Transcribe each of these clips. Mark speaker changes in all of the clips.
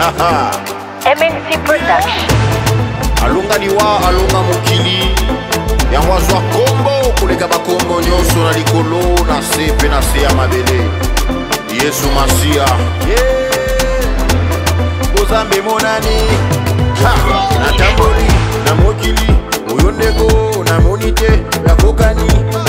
Speaker 1: MNC Production alonga liwa
Speaker 2: alonga mokili
Speaker 1: yango azwa kombo koleka bakombo nyonso na likolo na se mpe na se ya mabele yesu masiya bozambe emonani natamboli na mokili oyo ndeko namoni te nakokani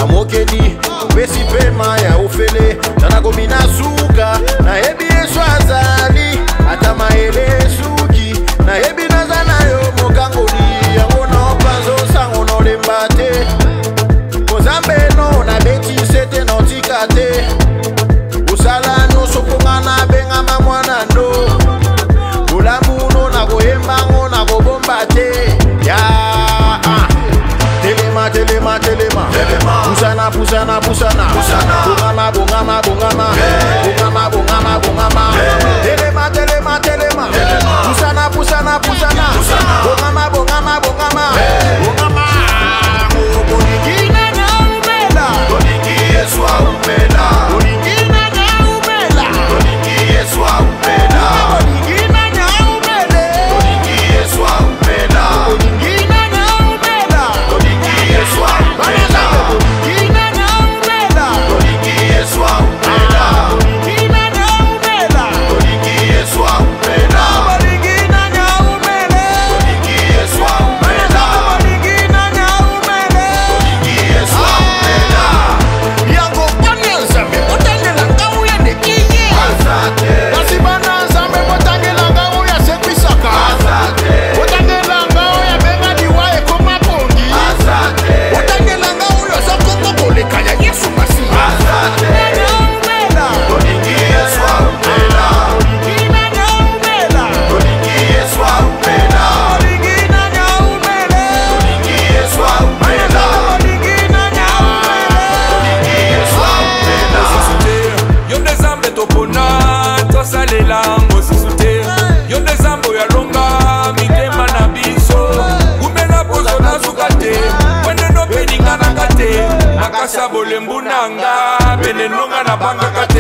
Speaker 1: ma Pusana pusana pusana Bungama bungama bungama Bungama bungama bungama
Speaker 2: nakasa bolembu nanga penenonga nabangaka